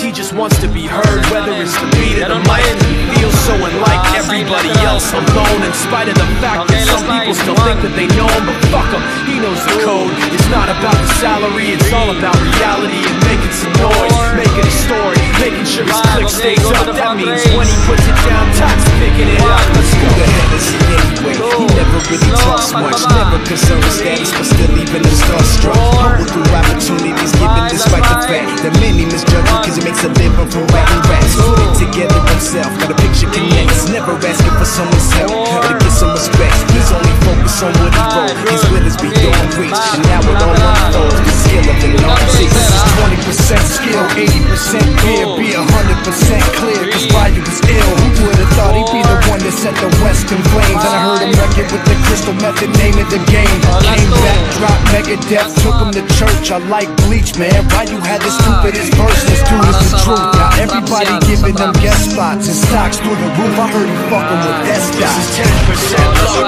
he just wants to be heard Whether it's defeated or might, he feels so unlike everybody else Alone in spite of the fact that some people still think that they know him But fuck him, he knows the code. It's not about the salary, it's all about reality And making some noise, making a story Making sure his click stays up. That means when he puts it down, Tox picking it up. Let's go. The hell is he anyway? He never really talks much Never concerns status, but still even him starstruck him cause he makes a from writing raps. Put it together himself, got a picture connects, never asking for someone's help or to get some respect. He's only focused on what he wrote. His is beyond reach, and now it all crystal method, name of the game. Came back, dropped Megadeth, took him to church. I like bleach, man. Why you had the stupidest verse? This dude is the truth. Now everybody giving them guest spots and stocks through the roof. I heard he fucking with This S-Dot. is 10% luck,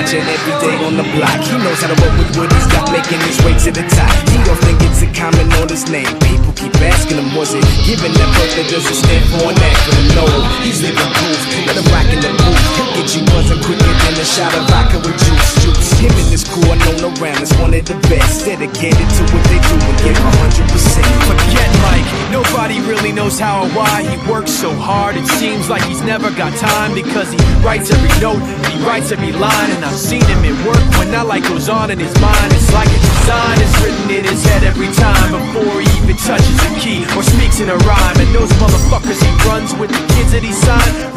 He's everyday on the block. He knows how to work with wood. He's got making his way to the top. He don't think it's a comment on his name. People keep asking him, was it given that birth that doesn't stand for an acronym? No, he's living proof. Let him rock in the booth. He'll get you buzzing quicker than a shot of vodka with juice. Juice. Around as one of the best. Dedicated to what they do and give 100%. Forget Mike, nobody really knows how or why he works so hard It seems like he's never got time because he writes every note, he writes every line And I've seen him at work when that light goes on in his mind It's like a design is written in his head every time Before he even touches a key or speaks in a rhyme And those motherfuckers he runs with the kids that he signed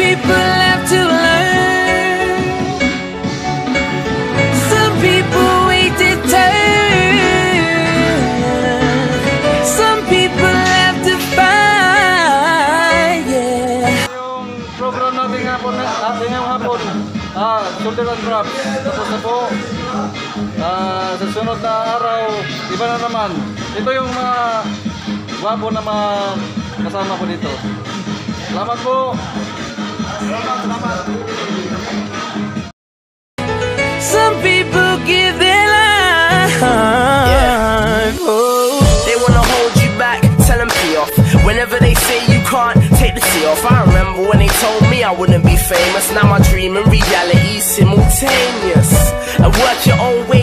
people have to learn. Some people wait. Some people have to hapon, ah, ah. Ito yung mga gwapo na mga kasama ko dito. Salamat po! Some people give their life. Oh. They wanna hold you back, tell them pee off. Whenever they say you can't take the T off. I remember when they told me I wouldn't be famous. Now my dream and reality simultaneous. And work your own way